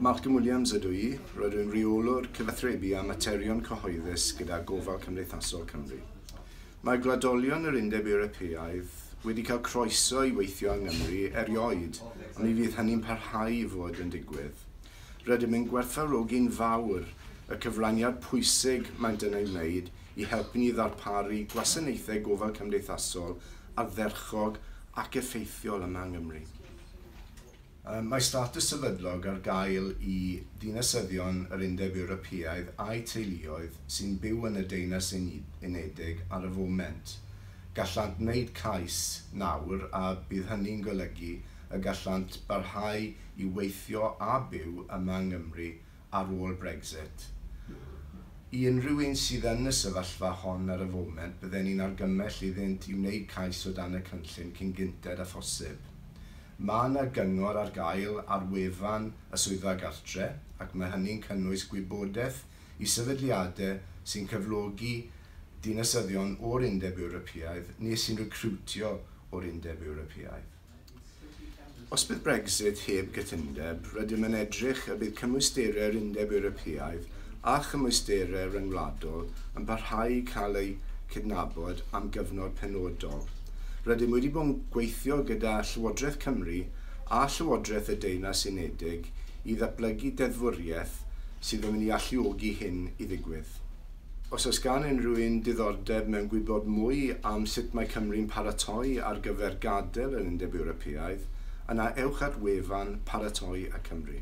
Malcolm Williams ydw i, rydw i'n reolwr cyfathrebu a materion cyhoeddus gyda gofal cymdeithasol Cymru. Mae gladolion yr Undeb Ewropeaidd wedi cael croeso i weithio yng Nghymru erioed, ond mi fydd hynny'n parhau i fod yn digwydd. Rydym yn gwerthfawrogi'n fawr y cyfraniad pwysig mae'n dyna i wneud i helpu ni ddarparu gwasanaethau gofal cymdeithasol a dderchog ac effeithiol yma yng Nghymru. Um, mae status sefydlog ar gael i dinasyddion yr Undeb Ewropeaidd a'i teuluoedd sy'n byw yn y Deunas Unedig ar y foment. Gallant wneud cais nawr a bydd hynny'n golygu y gallant barhau i weithio a byw yma yng Nghymru ar ôl Brexit. I unrhyw un sydd yn y sefyllfa hon ar y foment, bydden ni'n argymell iddynt i wneud cais o dan y cynllun cyn gynted a phosib mae yna gyngor ar gael ar wefan y swyddfa gartre ac mae hynny'n cynnwys gwybodaeth i sefydliadau sy'n cyflogi dinasyddion o'r Undeb Ewropeaidd neu sy'n recrwtio o'r Undeb Ewropeaidd. Os bydd Brexit heb gytundeb, rydym yn edrych y bydd cymwysterau'r Undeb Ewropeaidd a chymwysterau ryngwladol yn barhau i cael eu cydnabod am gyfnod penodol rydym wedi bod yn gweithio gyda Llywodraeth Cymru a Llywodraeth y Deunas Unedig i ddatblygu deddfwriaeth sydd yn mynd i alluogi hyn i ddigwydd. Os oes gan unrhyw un diddordeb mewn gwybod mwy am sut mae Cymru'n paratoi ar gyfer gadael yn undeb Ewropeaidd, yna ewch at wefan paratoi a Cymru.